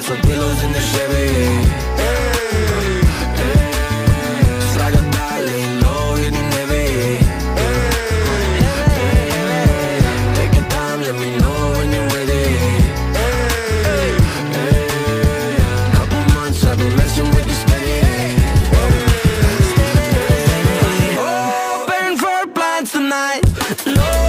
Looking for pillows in the Chevy hey, hey. It's like I'm not laying low, hitting heavy hey, Take your time, let me know when you're ready Couple months I've been messing with this baby Open for plans tonight Lord